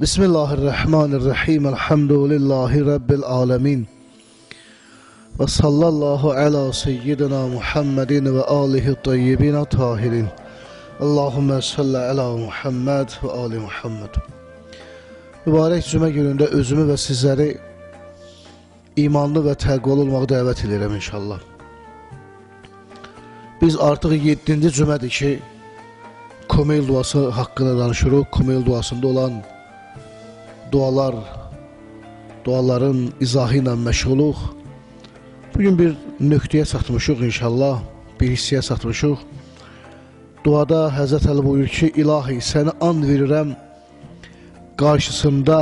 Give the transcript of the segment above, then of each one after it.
Bismillahirrahmanirrahim. Elhamdülillahi Rabbil alemin. Ve sallallahu ala seyyidina Muhammedin ve alihi tayyibin tahirin. Allahümme salli ala Muhammed ve ali Muhammed. Mübarək cümə günündə özümü və sizləri imanlı və təqvalı olmağı dəvət edirəm inşallah. Biz artıq 7-ci cümədir ki, Komeyl duası haqqında danışırıq. Komeyl duasında olan dualar, duaların izahı ilə məşğuluq. Bugün bir nöqtəyə çatmışıq inşallah, bir hissəyə çatmışıq. Duada Həzrət Əli buyur ki, İlahi səni and verirəm, qarşısında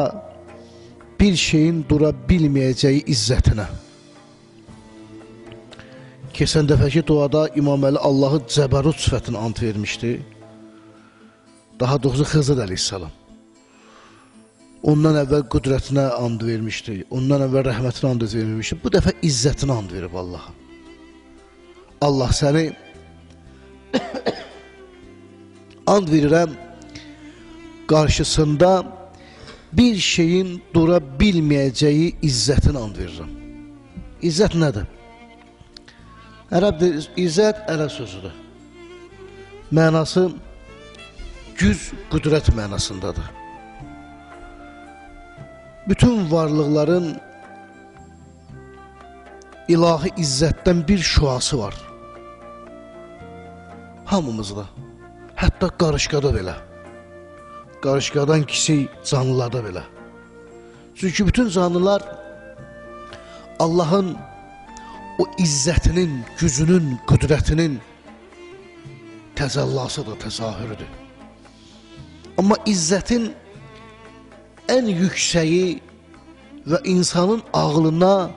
bir şeyin dura bilməyəcəyi izzətinə. Keçən dəfəki duada İmam Əli Allahı cəbərut sifətini ant vermişdi. Daha doğrusu Xızır əleyhissalam. Ondan əvvəl qüdrətinə and vermişdi. Ondan əvvəl rəhmətinə and vermişdi. Bu dəfə izzətinə and verib Allaha. Allah səni and verirəm qarşısında bir şeyin dura bilməyəcəyi izzətin and verirəm. İzzət nədir? Ərəb izzət ərəb sözüdür. Mənası güc, qüdrət mənasındadır. Bütün varlıqların ilahi izzətdən bir şüası var. Hamımızda. Hətta qarışqada belə. Qarışqadan kiçik canlılarda belə. Çünki bütün canlılar Allahın o izzətinin, gücünün, qüdrətinin təzəllasıdır, təzahürüdür. Amma izzətin ən yüksəyi və insanın ağlına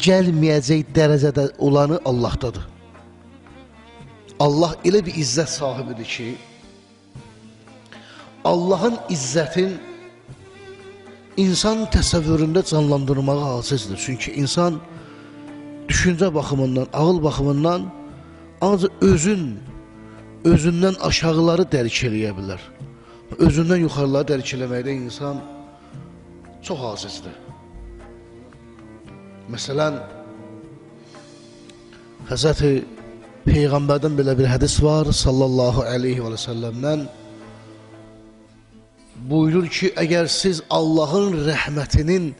gəlməyəcək dərəcədə olanı Allahdadır. Allah elə bir izzət sahibidir ki, Allahın izzətin insan təsəvvüründə canlandırmağa acizdir. Çünki insan düşüncə baxımından, ağıl baxımından ancaq özün, özündən aşağıları dərk eləyə bilər. Özündən yuxarıları dərk eləməkdə insan çox acizdir. Məsələn, Həzrəti Peyğəmbərdən belə bir hədis var, sallallahu aleyhi və səlləmdən buyurur ki, əgər siz Allahın rəhmətinin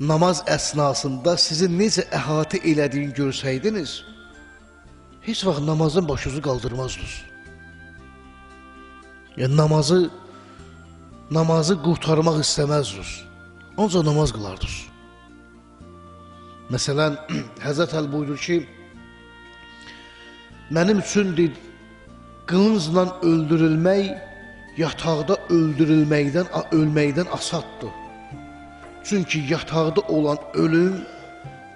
namaz əsnasında sizi necə əhatə elədiyini görsəydiniz, heç vaxt namazın başınızı qaldırmazdınız. Yəni, namazı, namazı qurtarmaq istəməzdiniz. Ancaq namaz qılardınız. Məsələn, Həzrət Əl buyurur ki, mənim üçün qılıncla öldürülmək yataqda öldürülməkdən, ölməkdən asaddır. Çünki yataqda olan ölüm,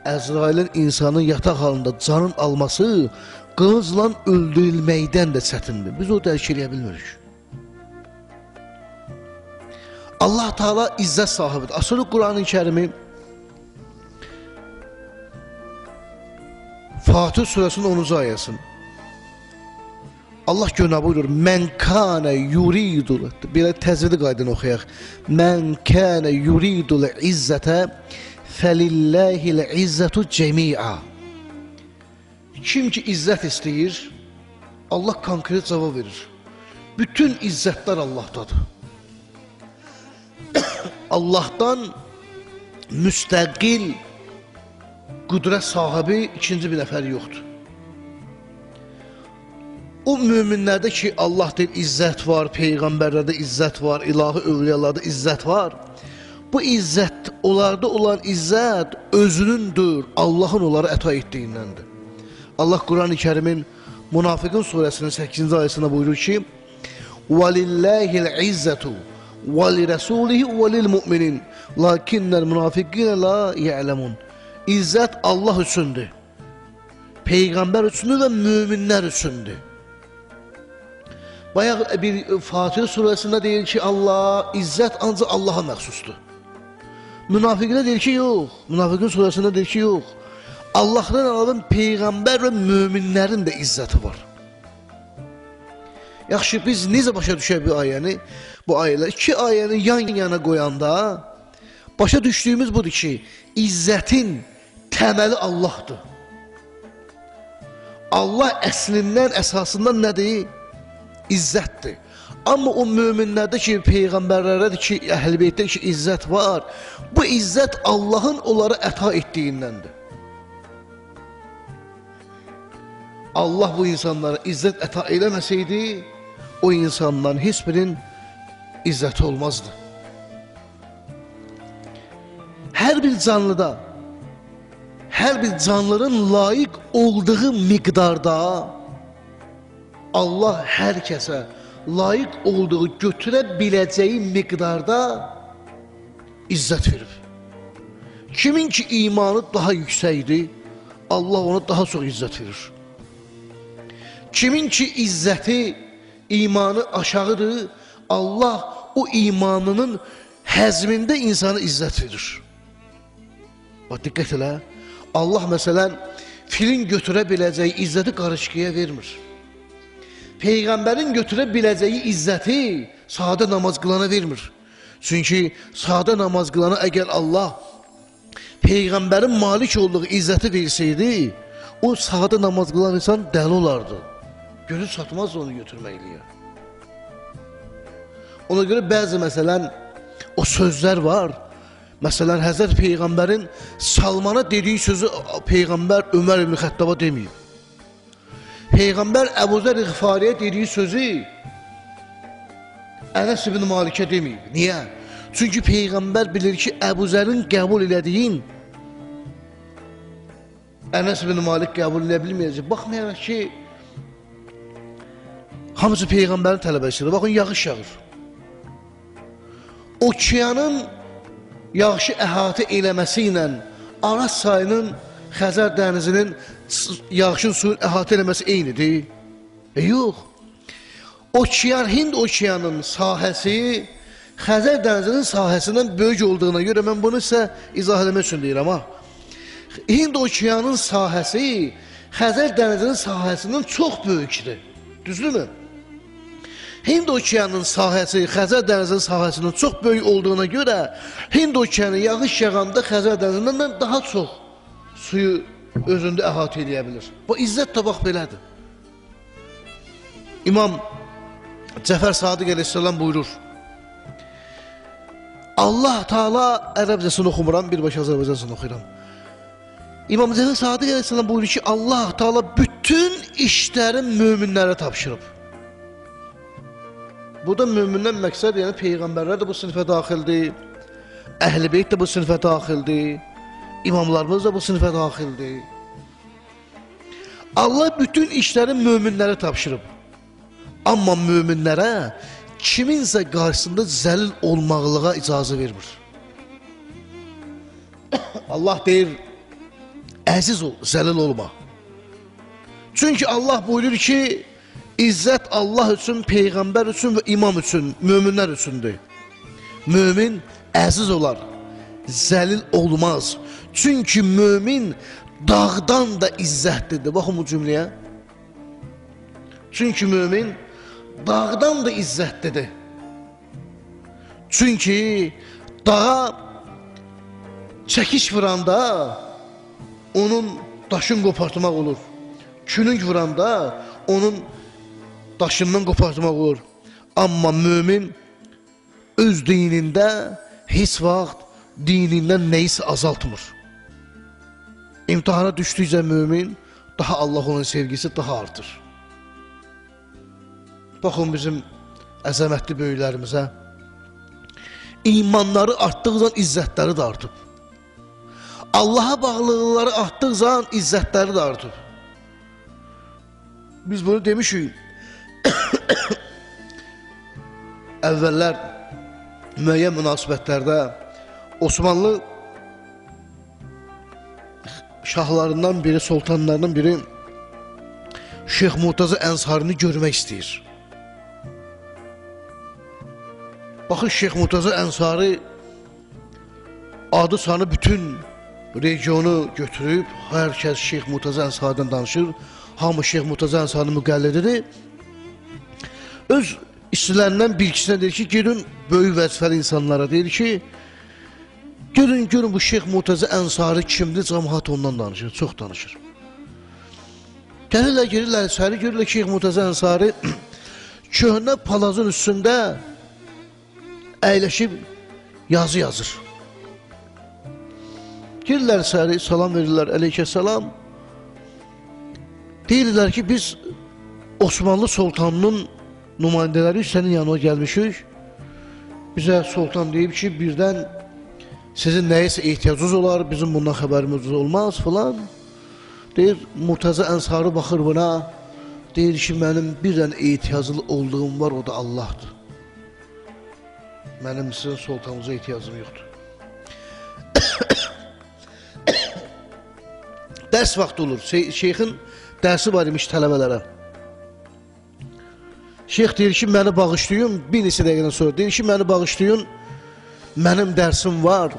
Əzrailin insanın yataq halında canın alması qılıncla öldürülməkdən də çətindir. Biz o dərk eləyə bilmirik. Allah Taala izzət sahibidir. Asıl Quran-ı Kərimi Fatih surəsinin 10-cu ayəsində Allah günə buyurur, mən kənə yuridul, belə təzvidi qaydını oxuyaq. Mən kənə yuridul izzətə fəlilləhil izzətu cəmi'a. Kim ki izzət istəyir, Allah konkret cavab verir. Bütün izzətlər Allahdadır. Allahdan müstəqil qüdrət sahibi ikinci bir nəfər yoxdur. O möminlərdə ki, Allah deyir, izzət var, peyğəmbərlərdə izzət var, ilahi övliyalarda izzət var. Bu izzət, onlarda olan izzət özünündür, Allahın onları əta etdiyindəndir. Allah Quran-ı Kərimin Münafiqin surəsinin 8-ci ayəsində buyurur ki, وَلِلَّهِ الْعِزَّةُ وَلِرَسُولِهِ وَلِلْمُؤْمِنِينَ لَكِنَّ الْمُنَافِقِينَ لَا يَعْلَمُونَ İzzət Allah üçündür. Peyğəmbər üçündür və müminlər üçündür. Bayaq bir Fatih surəsində deyir ki, Allah, izzət ancaq Allaha məxsusdur. Münafiqlər deyir ki, yox. Münafiqin surəsində deyir ki, yox. Allahdan əlavə Peyğəmbər və möminlərin də izzəti var. Yaxşı, biz necə başa düşək bu ayəni? Bu ayələr iki ayəni yan-yana qoyanda başa düşdüyümüz budur ki, izzətin təməli Allahdır. Allah əslindən, əsasından nədir? İzzətdir. Amma o möminlərdə ki, peyğəmbərlərdə ki, əhl-beytdə ki, izzət var. Bu izzət Allahın onlara əta etdiyindəndir. Allah bu insanlara izzət əta eləməsəydi, o insanların heç birinin izzəti olmazdı. Hər bir canlıda, hər bir canlıların layiq olduğu miqdarda Allah hər kəsə layiq olduğu götürə biləcəyi miqdarda izzət verir. Kimin ki imanı daha yüksəkdir, Allah ona daha çox izzət verir. Kimin ki izzəti, imanı aşağıdır, Allah o imanının həzmində insana izzət verir. Bax, diqqət elə. Allah məsələn, filin götürə biləcəyi izzəti qarışqıya vermir. Peyğəmbərin götürə biləcəyi izzəti sadə namaz qılana vermir. Çünki sadə namaz qılana əgər Allah Peyğəmbərin malik olduğu izzəti versəydi, o sadə namaz qılan insan dəli olardı. Gözü çatmaz onu götürməkliyə. Ona görə bəzi məsələn o sözlər var. Məsələn Həzrət Peyğəmbərin Salmana dediyi sözü Peyğəmbər Ömər ibn Xəttaba deməyib. Peyğəmbər Əbu Zər Ğifariyə dediyi sözü Ənəs ibn Malikə deməyib. Niyə? Çünki Peyğəmbər bilir ki, Əbu Zərin qəbul elədiyin Ənəs ibn Malik qəbul edə bilməyəcək. Baxmayaraq ki, hamısı Peyğəmbərin tələbəsidir. Baxın, yağış yağır. Okeanın yağışı əhatə eləməsi ilə Aras sayının, Xəzər dənizinin yağışın suyun əhatə eləməsi eynidir. E, yox. Okean, Hind okeanının sahəsi Xəzər dənizinin sahəsindən böyük olduğuna görə mən bunu sizə izah eləmək üçün deyirəm ha. Hind okeanının sahəsi Xəzər dənizinin sahəsindən çox böyükdür. Düzdürmü? Hind okeanının sahəsi Xəzər dənizinin sahəsindən çox böyük olduğuna görə Hind okeanı yağış yağanda Xəzər dənizindən daha çox suyu özündə əhatə edə bilir. Bu izzət bax belədir. İmam Cəfər Sadiq əleyhissalam buyurur. Allah Taala ərəbcəsini oxumuram, birbaşa Azərbaycancasını oxuyuram. İmam Cəfər Sadiq əleyhissalam buyurur ki, Allah Taala bütün işləri möminlərə tapşırıb. Burada mömindən məqsəd, yəni peyğəmbərlər də bu sinifə daxildir, əhl-i beyt də bu sinifə daxildir, imamlarımız da bu sinifə daxildir. Allah bütün işləri möminlərə tapşırıb. Amma möminlərə kiminsə qarşısında zəlil olmaqlığa icazə vermir. Allah deyir, əziz ol, zəlil olma. Çünki Allah buyurur ki, İzzət Allah üçün, Peyğəmbər üçün və imam üçün, möminlər üçündür. Mömin əziz olar, zəlil olmaz. Çünki mömin dağdan da izzətlidir. Baxın bu cümləyə. Çünki mömin dağdan da izzətlidir. Çünki dağa çəkiş vuranda onun daşın qopartmaq olur. Külünk vuranda onun daşından qopartmaq olur. Amma mömin öz dinində heç vaxt dinindən nəyisə azaltmır. İmtihana düşdükcə mömin daha Allah onun sevgisi daha artır. Baxın bizim əzəmətli böyüklərimizə imanları artdıqca izzətləri də artıb. Allaha bağlılıqları artdıqca izzətləri də artıb. Biz bunu demişik. Əvvəllər müəyyən münasibətlərdə Osmanlı şahlarından biri, sultanlarından biri Şeyx Murtaza Ənsarını görmək istəyir. Baxın Şeyx Murtaza Ənsarı adı sanı bütün regionu götürüb, hər kəs Şeyx Murtaza Ənsarıdan danışır. Hamı Şeyx Murtaza Ənsarını müqəllididir. Öz işçilərindən bir ikisinə deyir ki, gedin böyük vəzifəli insanlara deyir ki, görün görün bu Şeyx Murtəzə Ənsari kimdir? Cəmaət ondan danışır, çox danışır. Gəlirlər, girirlər içəri, görürlər Şeyx Murtəzə Ənsari köhnə palazın üstündə əyləşib yazı yazır. Girirlər içəri, salam verirlər, əleykə salam. Deyirlər ki, biz Osmanlı Sultanının nümayəndələri sənin yanına gəlmişik. Bizə Sultan deyib ki, birdən sizin nəyisə ehtiyacınız olar, bizim bundan xəbərimiz olmaz filan. Deyir, Murtaza Ənsarı baxır buna, deyir ki, mənim bir dənə ehtiyaclı olduğum var, o da Allahdır. Mənim sizin sultanınıza ehtiyacım yoxdur. Dərs vaxtı olur. Şey, şeyxin dərsi var imiş tələbələrə. Şeyx deyir ki, məni bağışlayın, bir neçə dəqiqədən sonra deyir ki, məni bağışlayın, mənim dərsim var,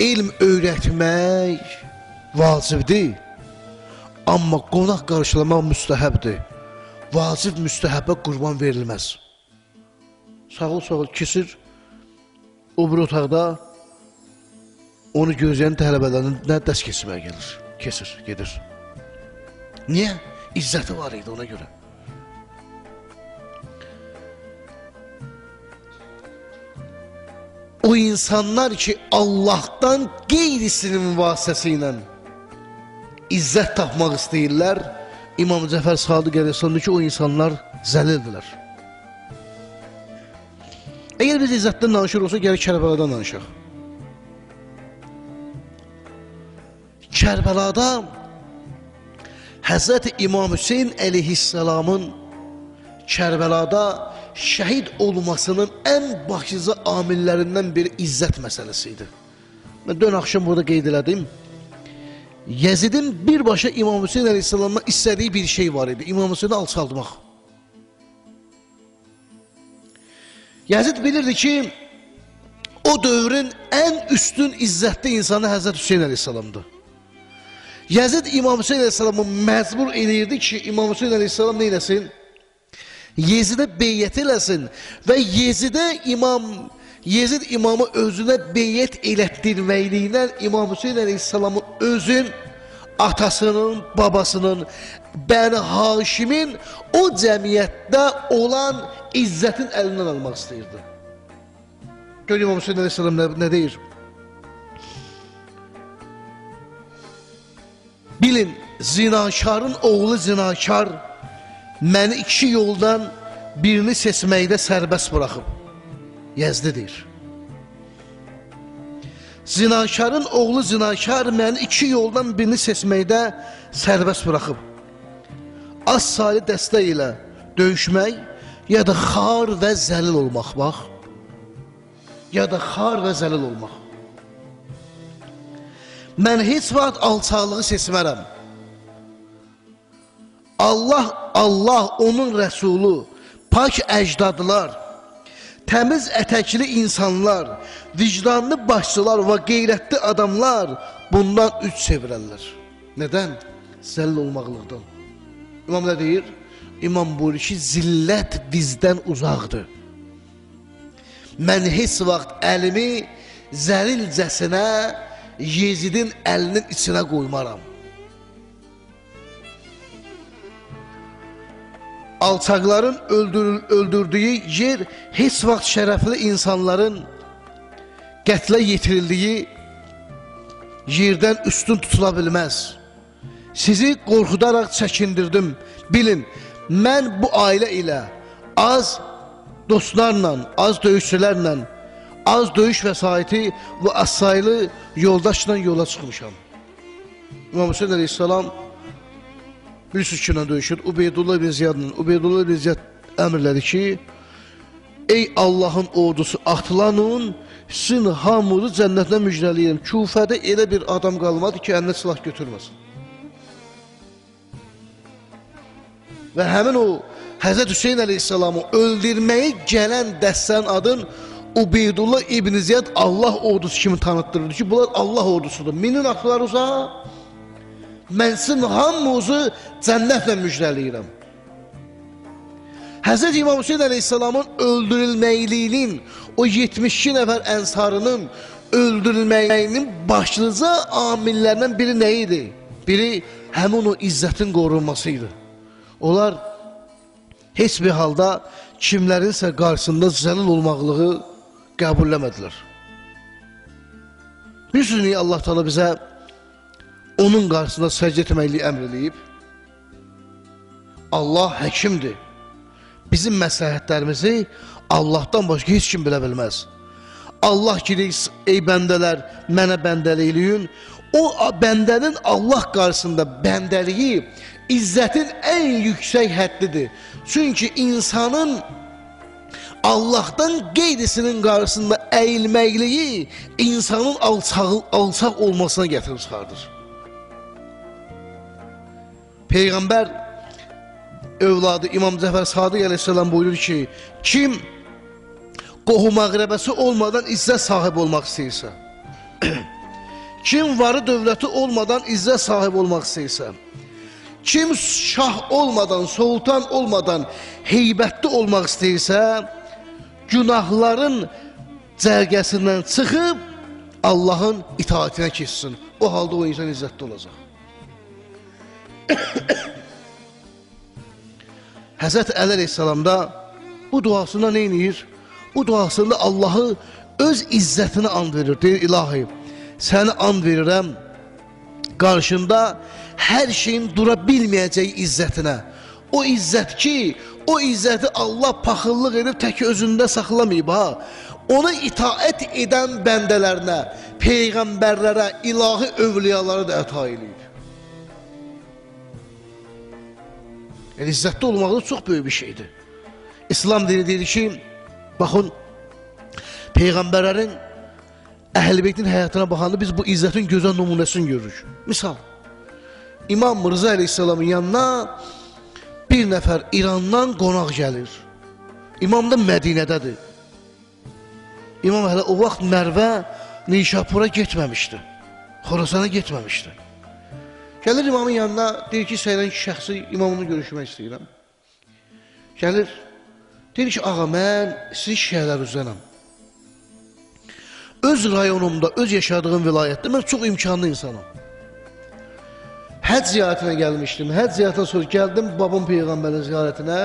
elm öyrətmək vacibdir, amma qonaq qarşılamaq müstəhəbdir. Vacib müstəhəbə qurban verilməz. Sağıl sağıl kesir, o bir otaqda onu gözləyən tələbələrin nə dərs kesməyə gəlir, kesir, gedir. Niyə? İzzəti var idi ona görə. O insanlar ki Allah'tan qeyrisinin vasitəsilə izzət tapmaq istəyirlər, İmam Cəfər Sadiq Əleyhisselam ki, o insanlar zəlildirlər. Əgər biz izzətdən danışır olsa, gəlir Kərbəladan danışaq. Kərbəlada Həzrət İmam Hüseyin əleyhisselamın Kərbəlada şəhid olmasının ən başlıca amillərindən biri izzət məsələsi idi. Mən dön axşam burada qeyd elədim. Yezidin birbaşa İmam Hüseyin əleyhissalama istədiyi bir şey var idi. İmam Hüseyini alçaldmaq. Yezid bilirdi ki, o dövrün ən üstün izzətli insanı Həzrət Hüseyin əleyhissalamdır. Yezid İmam Hüseyin əleyhissalamı məcbur eləyirdi ki, İmam Hüseyin əleyhissalam neyləsin? Yezidə beyyət eləsin və Yezidə imam Yezid imamı özünə beyyət elətdirməkliyindən İmam Hüseyin əleyhissalamın özün atasının, babasının, Bəni Haşimin o cəmiyyətdə olan izzətin əlindən almaq istəyirdi. Gör İmam Hüseyin əleyhissalam nə, nə deyir? Bilin, zinakarın oğlu zinakar, məni iki yoldan birini seçməkdə sərbəst buraxıb. Yəzdi deyir. Zinakarın oğlu zinakar məni iki yoldan birini seçməkdə sərbəst buraxıb. Az sayı dəstək ilə döyüşmək, ya da xar və zəlil olmaq, bax. Ya da xar və zəlil olmaq. Mən heç vaxt alçaqlığı seçmərəm. Allah, Allah, onun Rəsulu, pak əcdadlar, təmiz ətəkli insanlar, vicdanlı başçılar və qeyrətli adamlar bundan üç çevirərlər. Nədən? Zəll olmaqlıqdan. İmam nə deyir? İmam buyurur ki, zillət bizdən uzaqdır. Mən heç vaxt əlimi zəlilcəsinə Yezidin əlinin içinə qoymaram. Alçaqların öldür öldürdüyü yer heç vaxt şərəfli insanların qətlə yetirildiyi yerdən üstün tutula bilməz. Sizi qorxudaraq çəkindirdim. Bilin, mən bu ailə ilə az dostlarla, az döyüşçülərlə, az döyüş vəsaiti və asaylı yoldaşla yola çıxmışam. İmam Hüseyin Aleyhisselam bilirsiniz kimlə döyüşür? Ubeydullah ibn Ziyadla. Ubeydullah ibn Ziyad əmrlədi ki, ey Allahın ordusu atılanın, sizin hamını cənnətlə müjdəliyim. Kufədə elə bir adam qalmadı ki, əlinə silah götürməsin. Və həmin o Həzrət Hüseyin əleyhissalamı öldürməyə gələn dəstənin adın Ubeydullah ibn Ziyad Allah ordusu kimi tanıtdırırdı ki, bunlar Allah ordusudur. Minin atları uzaq, mən sizin hamınızı cənnətlə müjdəliyirəm. Hz. İmam Hüseyin Aleyhisselamın öldürülməyliyinin, o 72 nəfər ənsarının öldürülməyinin başlıca amillərindən biri nə idi? Biri həmin o izzətin qorunması idi. Onlar heç bir halda kimlərinsə qarşısında zəlil olmaqlığı qəbulləmədilər. Bilirsiniz niyə Allah Teala bizə onun qarşısında səcdə etməkliyi əmr eləyib? Allah həkimdir. Bizim məsləhətlərimizi Allahdan başqa heç kim bilə bilməz. Allah girir, ey bəndələr, mənə bəndəlik eləyin. O bəndənin Allah qarşısında bəndəliyi izzətin ən yüksək həddidir. Çünki insanın Allahdan qeyrisinin qarşısında əyilməkliyi insanın alçaq, alçaq olmasına gətirib çıxardır. Peyğəmbər övladı İmam Cəfər Sadiq əleyhissalam buyurur ki, kim qohum əqrəbəsi olmadan izzət sahibi olmaq istəyirsə, kim varı dövləti olmadan izzət sahibi olmaq istəyirsə, kim şah olmadan, sultan olmadan heybətli olmaq istəyirsə, günahların cərgəsindən çıxıb Allahın itaətinə keçsin. O halda o insan izzətli olacaq. Həzrət Əli əleyhissalamda bu duasında nə edir? Bu duasında Allahı öz izzətinə and verir. Deyir, ilahi, səni and verirəm, qarşında hər şeyin dura bilməyəcəyi izzətinə. O izzət ki, o izzəti Allah paxıllıq edib tək özündə saxlamayıb ha. Ona itaət edən bəndələrinə, peyğəmbərlərə, ilahi övliyalara da əta eləyib. Yəni, izzətli olmaq da çox böyük bir şeydir. İslam dini deyir ki, baxın, Peyğəmbərlərin Əhl-i Beytin həyatına baxanda biz bu izzətin gözəl nümunəsini görürük. Misal, İmam Rıza Aleyhisselamın yanına bir nəfər İrandan qonaq gəlir. İmam da Mədinədədir. İmam hələ o vaxt Mərvə Nişapura getməmişdi. Xorasana getməmişdi. Gəlir imamın yanına, deyir ki, səyilən şəxsi imamını görüşmək istəyirəm. Gəlir, deyir ki, ağa, mən sizin şəhərlər üzrənəm. Öz rayonumda, öz yaşadığım vilayətdə mən çox imkanlı insanım. Həc ziyarətinə gəlmişdim. Həc ziyarətindən sonra gəldim babam Peyğəmbərin ziyarətinə.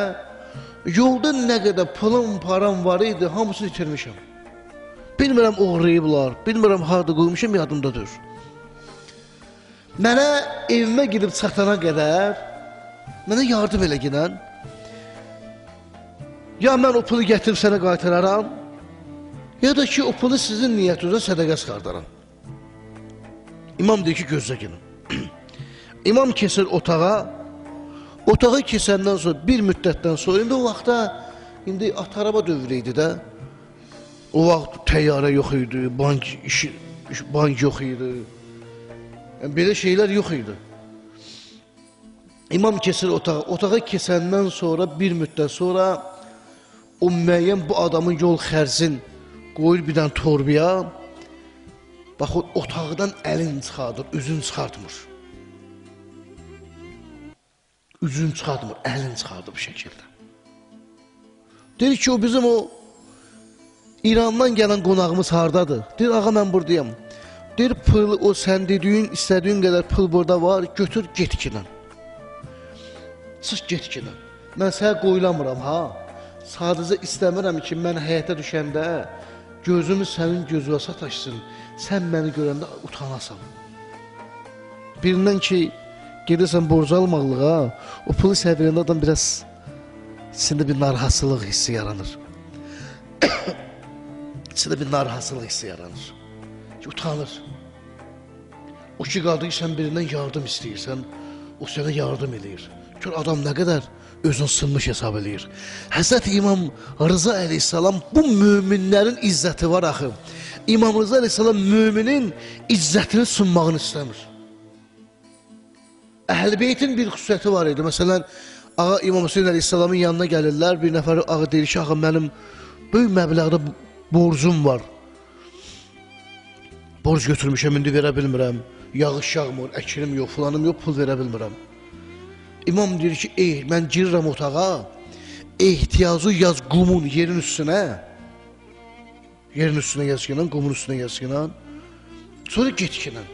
Yolda nə qədər pulum, param var idi, hamısını itirmişəm. Bilmirəm uğrayıblar, bilmirəm harada qoymuşam, yadımda deyil. Mənə evimə gidib çatana qədər mənə yardım elə ginən. Ya mən o pulu gətirib sənə qaytararam, ya da ki o pulu sizin niyyətinizə sədəqə çıxardaram. İmam deyir ki, gözlə ginin. İmam kesir otağa, otağa kesəndən sonra bir müddətdən sonra, indi o vaxtda, indi at araba dövrü idi də, o vaxt təyyarə yox idi, bank, işi, bank yox idi, yəni, belə şeylər yox idi. İmam kesir otağa, otağa kesəndən sonra, bir müddət sonra, o müəyyən bu adamın yol xərzin qoyur bir dənə torbaya, bax o otaqdan əlin çıxardır, üzün çıxartmır. Üzün çıxartmır, əlin çıxardır bu şəkildə. Deyir ki, o bizim o İrandan gələn qonağımız hardadır? Deyir, ağa mən buradayam. Deyir, pul, o sən dediyin, istədiyin qədər pul burada var, götür, get gilə. Çıx, get gilə. Mən sənə qoyulamıram, ha? Sadəcə istəmirəm ki, mən həyətə düşəndə gözümü sənin gözünə sataşsın, sən məni görəndə utanasan. Birindən ki, gedirsən borc almaqlığa, o pulu səviyyəndə adam biraz içində bir narahatsızlıq hissi yaranır. içində bir narahatsızlıq hissi yaranır. Ki, utanır. O ki, qaldı ki, sən birindən yardım istəyirsən, o sənə yardım edir. Gör, adam nə qədər özünü sınmış hesab eləyir. Həzrət İmam Rıza əleyhissalam bu möminlərin izzəti var axı. İmam Rıza əleyhissalam müminin izzətini sunmağını istəmir. Əhl-i Beytin bir xüsusiyyəti var idi. Məsələn, ağa İmam Hüseyin əleyhissalamın yanına gəlirlər. Bir nəfər ağa deyir ki, ağa mənim böyük məbləğdə borcum var. Borc götürmüşəm, indi verə bilmirəm. Yağış yağmır, əkirim yox, filanım yox, pul verə bilmirəm. İmam deyir ki, ey, mən girirəm otağa, ehtiyacı yaz qumun yerin üstünə. Yerin üstünə yazılan, qumun üstünə yazılan. Sonra getkinən.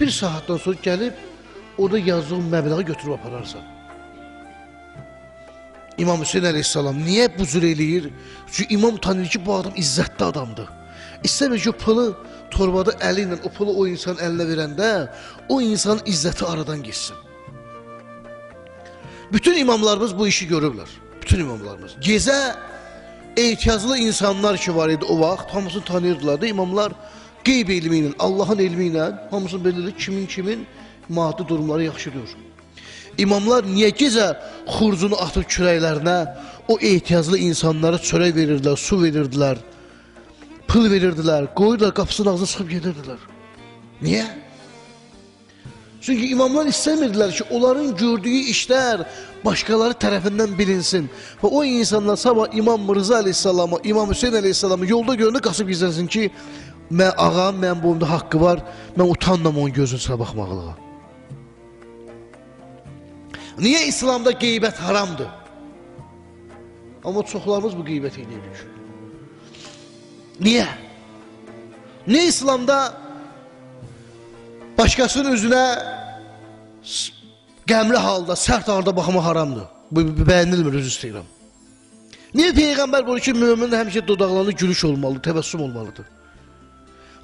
Bir saatdan sonra gəlib orada yazdığın məbləği götürüb apararsan. İmam Hüseyin əleyhissalam niyə bu cür eləyir? Çünki imam tanıyır ki, bu adam izzətli adamdır. İstəmir ki, pulu torbada əli ilə o pulu o insanın əlinə verəndə o insanın izzəti aradan geçsin. Bütün imamlarımız bu işi görürlər. Bütün imamlarımız. Gezə ehtiyaclı insanlar ki var idi o vaxt, hamısını tanıyırdılar da imamlar qeyb elmi ilə, Allahın elmi ilə hamısını bilirlər kimin kimin maddi durumları yaxşıdır. İmamlar niyə gecə xurcunu atıb kürəklərinə o ehtiyaclı insanlara çörək verirdilər, su verirdilər, pul verirdilər, qoyurlar qapısının ağzına çıxıb gedirdilər. Niyə? Çünki imamlar istəmirdilər ki, onların gördüyü işlər başqaları tərəfindən bilinsin. Və o insanlar sabah İmam Rıza əleyhissalamı, İmam Hüseyin əleyhissalamı yolda görəndə qaçıb gizlənsin ki, mən ağam, mən bunda haqqı var, mən utanmam onun gözünün içinə baxmaqlığa. Niyə İslamda qeybət haramdır? Amma çoxlarımız bu qeybət edirik. Niyə? Niyə İslamda başqasının üzünə qəmli halda, sərt halda baxma haramdır? Bu bəyənilmir, özü istəyirəm. Niyə Peyğəmbər buyurur ki, mömin həmişə dodaqlarında gülüş olmalı, təbəssüm olmalıdır?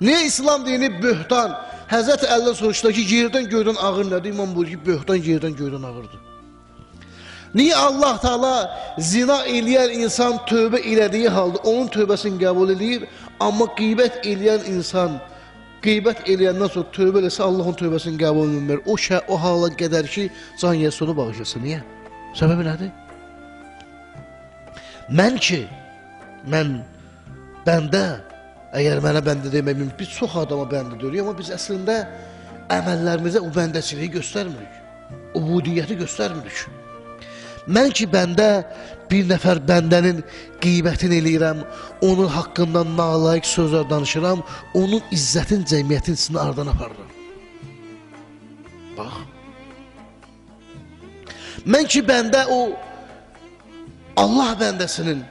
Niyə İslam dini böhtan? Həzrət Əlidən soruşdular ki, yerdən göydən ağır nədir? İmam buyurur ki, böhtan yerdən göydən ağırdır. Niyə Allah Taala zina eləyən insan tövbə elədiyi halda onun tövbəsini qəbul eləyir, amma qeybət eləyən insan qeybət eləyəndən sonra tövbə eləsə Allah onun tövbəsini qəbul etmir. O şə o hala qədər ki, can yasını bağışlasın. Niyə? Səbəbi nədir? Mən ki, mən bəndə əgər mənə bəndə demək mümkün, biz çox adama bəndə deyirik, amma biz əslində əməllərimizə o bəndəçiliyi göstərmirik. Ubudiyyəti göstərmirik. Mən ki bəndə bir nəfər bəndənin qeybətini eləyirəm, onun haqqından nalayiq sözlər danışıram, onun izzətin cəmiyyətin içində aradan aparıram. Bax. Mən ki bəndə o Allah bəndəsinin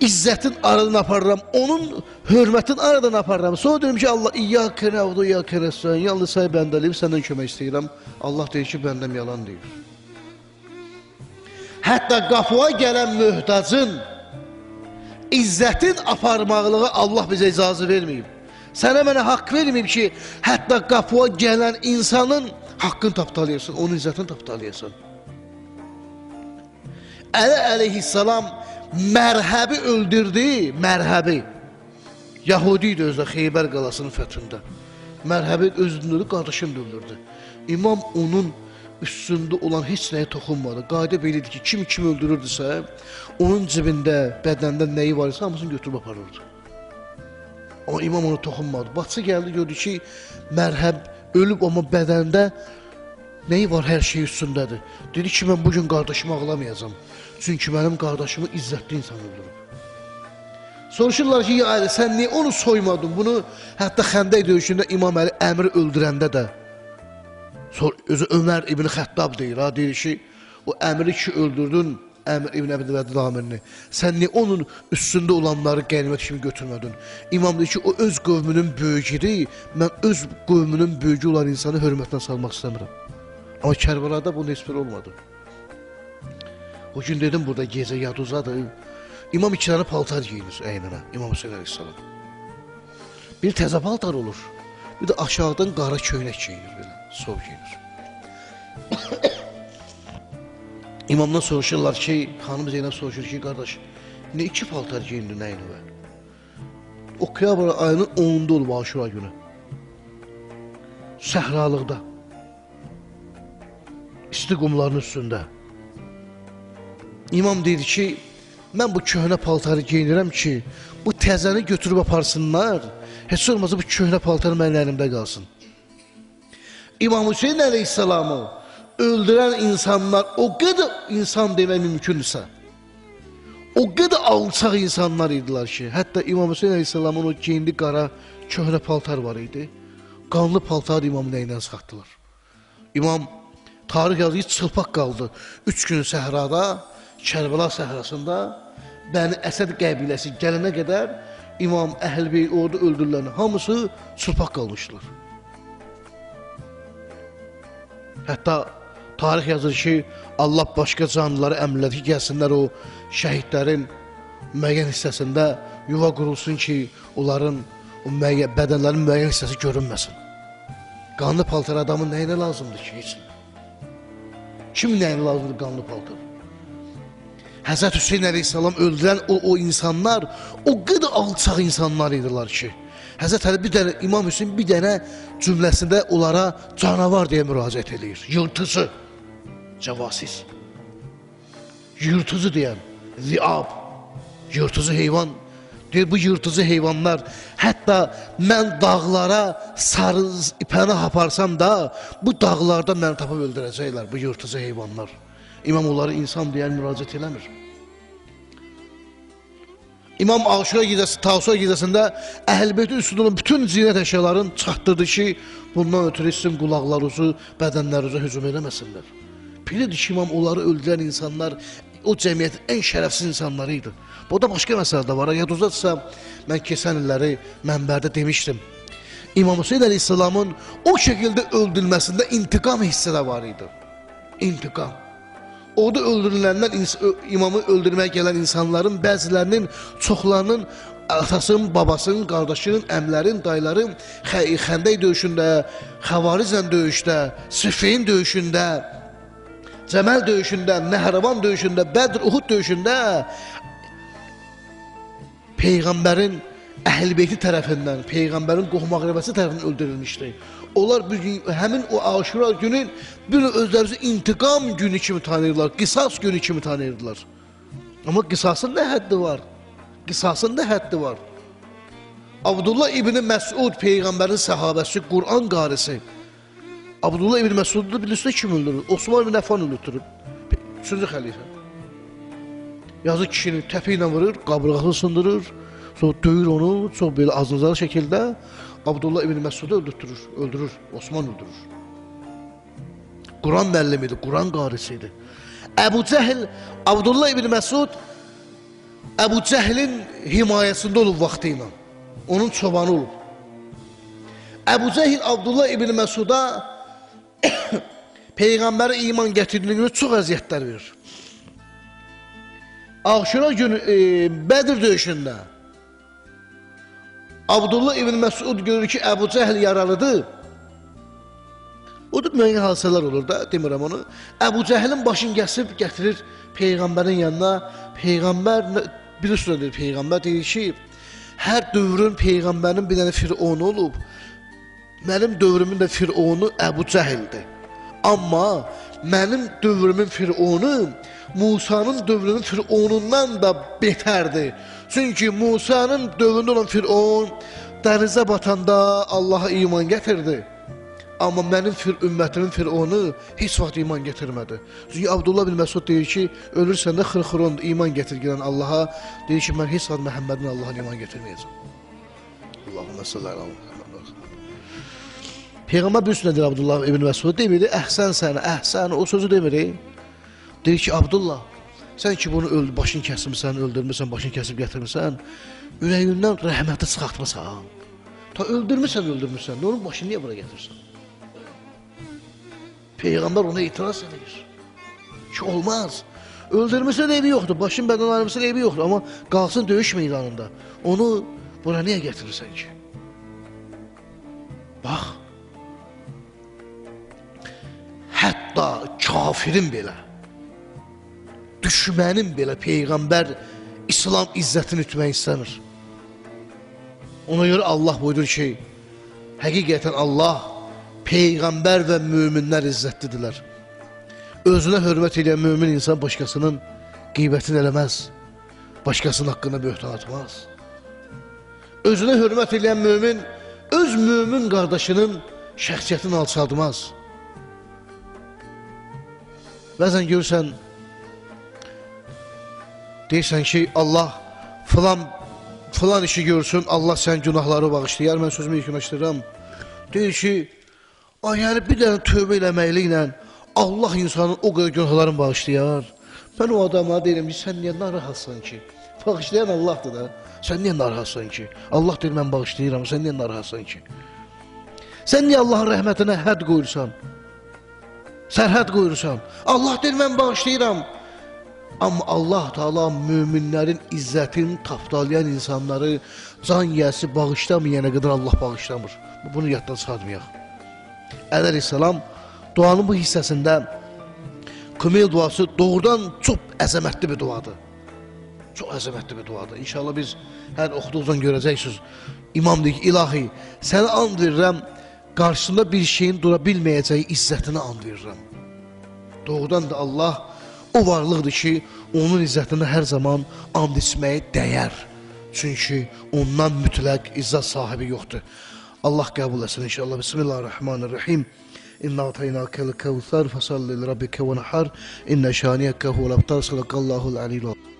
izzətin aradan aparıram, onun hörmətin aradan aparıram. Sonra deyirəm ki, Allah iyyəkə nəvdu, iyyəkə nəstəyin, yalnız say bəndəliyim, səndən kömək istəyirəm. Allah deyir ki, bəndəm yalan deyir. Hətta qapıya gələn möhtacın izzətin aparmaqlığı Allah bizə icazə verməyib. Sənə mənə haqq verməyib ki, hətta qapıya gələn insanın haqqını tapdalayasan, onun izzətini tapdalayasan. Əli əleyhissalam mərhəbi öldürdü, mərhəbi. Yahudi idi özdə Xeybər qalasının fəthində. Mərhəbi özünü öldürdü, qardaşını da öldürdü. İmam onun üstündə olan heç nəyə toxunmadı. Qayda belə idi ki, kim kim öldürürdüsə, onun cibində, bədəndə nəyi var isə hamısını götürüb aparırdı. Amma imam ona toxunmadı. Bacısı gəldi, gördü ki, mərhəb ölüb, amma bədəndə nəyi var hər şey üstündədir. Dedi ki, mən bugün qardaşımı ağlamayacam. Çünki mənim qardaşımı izzətli insan öldürüb. Soruşurlar ki, ya Əli, sən niyə onu soymadın? Bunu hətta xəndək döyüşündə İmam Əli əmri öldürəndə də özü Ömər İbn Xəttab deyir, ha, deyir ki, o əmri ki öldürdün, Əmr İbn Əbd Vədid amirini, sən niyə onun üstündə olanları qənimət kimi götürmədin? İmam deyir ki, o öz qövmünün böyücüdür, mən öz qövmünün böyücü olan insanı hörmətlə salmaq istəmirəm. Amma Kərbalada bu nisbət olmadı. O gün dedim burada gecə yaduzadır. İmam iki dənə paltar giyinir əyninə, İmam Hüseyin əleyhissalam. Bir təzə paltar olur, bir də aşağıdan qara köynək giyinir belə, sov giyinir. İmamdan soruşurlar ki, xanım Zeynəb soruşur ki, qardaş, nə iki paltar giyindin əynivə? Oktyabr ayının 10-da olub Aşura günü. Səhralıqda. İsti qumların üstündə. İmam dedi ki, mən bu köhnə paltarı geyinirəm ki, bu təzəni götürüb aparsınlar, heç olmasa bu köhnə paltar mənim əlimdə qalsın. İmam Hüseyin əleyhissalamı öldürən insanlar o qədər insan demək mümkündürsə, o qədər alçaq insanlar idilər ki, hətta İmam Hüseyin əleyhissalamın o geyindi qara köhnə paltar var idi. Qanlı paltar imamın əyindən çıxartdılar. İmam tarix yazıyı çılpaq qaldı. Üç gün səhrada Kərbəla səhrasında Bəni Əsəd qəbiləsi gələnə qədər İmam Əhlbey orada öldürülən hamısı çılpaq qalmışlar. Hətta tarix yazır ki, Allah başqa canlıları əmrlədi ki, gəlsinlər o şəhidlərin müəyyən hissəsində yuva qurulsun ki, onların o müəyyən bədənlərin müəyyən hissəsi görünməsin. Qanlı paltar adamın nəyinə lazımdır ki, heç? Kim nəyinə lazımdır qanlı paltar? Həzrət Hüseyin əleyhissalam öldürən o, o insanlar o qədər alçaq insanlar idilər ki, Həzrət Əli bir dənə İmam Hüseyin bir dənə cümləsində onlara canavar deyə müraciət edir. Yırtıcı, cavasiz. Yırtıcı deyən, ziab, yırtıcı heyvan. Deyir bu yırtıcı heyvanlar hətta mən dağlara sarı ipəni aparsam da bu dağlarda məni tapıb öldürəcəklər bu yırtıcı heyvanlar. İmam onları insan deyən müraciət eləmir. İmam Aşura gecəsi, Tavsiyə gecəsində Əhl-Beytin üstündə olan bütün zinət əşyaların çatdırdı ki, bundan ötürü sizin qulaqlarınızı, bədənlərinizə hücum eləməsinlər. Ki, imam onları öldürən insanlar o cəmiyyətin ən şərəfsiz insanları idi. Bu da başqa məsələ də var. Yadınızdadırsa, mən keçən illəri mənbərdə demişdim. İmam Hüseyin əleyhissalamın o şəkildə öldürülməsində intiqam hissi də var idi. İntiqam. Orada öldürüləndən ins- ö- imamı öldürməyə gələn insanların bəzilərinin, çoxlarının atasının, babasının, qardaşının, əmlərin, dayıların Xə- Xəndək döyüşündə, Xəvarizlə döyüşdə, Siffin döyüşündə, Cəməl döyüşündə, Nəhərvan döyüşündə, Bədr, Uhud döyüşündə Peyğəmbərin Əhl-Beyti tərəfindən, Peyğəmbərin qohum-əqrəbəsi tərəfindən öldürülmüşdü. Onlar bu gün həmin o Aşura günün bir özləri intiqam günü kimi tanıyırlar, qisas günü kimi tanıyırdılar. Amma qisasın nə həddi var? Qisasın nə həddi var? Abdullah ibn Məsud peyğəmbərin səhabəsi, Quran qarisi. Abdullah ibn Məsud'u bilirsiniz kim öldürür? Osman ibn Affan öldürür. 3-cü xəlifə. Yazıq kişini təpi ilə vurur, qabırğasını sındırır, sonra döyür onu çox belə azıncalı şəkildə Abdullah ibn Məsud'u öldürtürür, öldürür, Osman öldürür. Quran müəllimi idi, Quran qarisi idi. Əbu Cəhl, Abdullah ibn Məsud Əbu Cəhlin himayəsində olub vaxtı ilə. Onun çobanı olub. Əbu Cəhl Abdullah ibn Məsuda Peyğəmbərə iman gətirdiyinə çox əziyyətlər verir. Aşura günü e, Bədir döyüşündə Abdullah ibn Məsud görür ki, Əbu Cəhl yaralıdır. O da müəyyən hadisələr olur da, demirəm onu. Əbu Cəhlin başını kəsib gətirir Peyğəmbərin yanına. Peyğəmbər, nə- bilirsiniz deyir Peyğəmbər deyir ki, hər dövrün Peyğəmbərin bir dənə fironu olub. Mənim dövrümün də fironu Əbu Cəhildir. Amma mənim dövrümün fironu Musanın dövrünün fironundan da betərdir. Çünki Musanın dövründə olan firon dənizə batanda Allaha iman gətirdi. Amma mənim fir ümmətimin fironu heç vaxt iman gətirmədi. Çünki Abdullah bin Məsud deyir ki, ölürsən də xırxıron iman gətir gələn Allaha, deyir ki, mən heç vaxt Məhəmmədin Allaha iman gətirməyəcəm. Allahümme salli ala Muhammed. Peyğəmbər bir üstünə deyir Abdullah ibn Məsud demir, əhsən sənə, əhsən o sözü demir. Deyir ki, Abdullah, sən ki bunu öldü, başını kəsmirsən, öldürmüsən, başını kəsib gətirmirsən, ürəyindən rəhməti çıxartmısan. Ta öldürmüsən, öldürmüsən, onun başını niyə bura gətirsən? Peyğəmbər ona itiraz edir. Ki, olmaz. Öldürmüsən eybi yoxdur, başın bədən ayrılmışsa eybi yoxdur, amma qalsın döyüş meydanında. Onu bura niyə gətirirsən ki? Bax, kafirin belə, düşmənin belə Peyğəmbər İslam izzətini ütmək istəmir. Ona görə Allah buyurur ki, həqiqətən Allah Peyğəmbər və möminlər izzətlidirlər. Özünə hörmət edən mömin insan başqasının qeybətini eləməz. Başqasının haqqında böhtan atmaz. Özünə hörmət edən mömin öz mömin qardaşının şəxsiyyətini alçaldmaz. Bəzən görürsən, deyirsən ki, Allah filan filan işi görsün, Allah sən günahları bağışlayar. Mən sözümü yekunlaşdırıram. Deyir ki, ay yəni bir dənə tövbə eləməklə Allah insanın o qədər günahlarını bağışlayar. Mən o adama deyirəm ki, sən niyə narahatsan ki? Bağışlayan Allahdır da. Sən niyə narahatsan ki? Allah deyir mən bağışlayıram, sən niyə narahatsan ki? Sən niyə Allahın rəhmətinə hədd qoyursan? Sərhəd qoyursan. Allah deyir mən bağışlayıram. Amma Allah Taala möminlərin izzətini tapdalayan insanları can yəsi bağışlamayana qədər Allah bağışlamır. Bunu yaddan çıxartmayaq. Əleyhissalam duanın bu hissəsində Kumel duası doğrudan çox əzəmətli bir duadır. Çox əzəmətli bir duadır. İnşallah biz hər oxuduqdan görəcəksiniz. İmam deyir ki, ilahi, sənə and verirəm, qarşısında bir şeyin dura bilməyəcəyi izzətinə and verirəm. Doğrudan da Allah o varlıqdır ki, onun izzətinə hər zaman and içməyə dəyər. Çünki ondan mütləq izzət sahibi yoxdur. Allah qəbul etsin inşallah. Bismillahirrahmanirrahim. Ataynakel kevser fesalli li rabbike ve nahar. İnne şaniyeke huvel abtar. Sadakallahul aliyyul azim.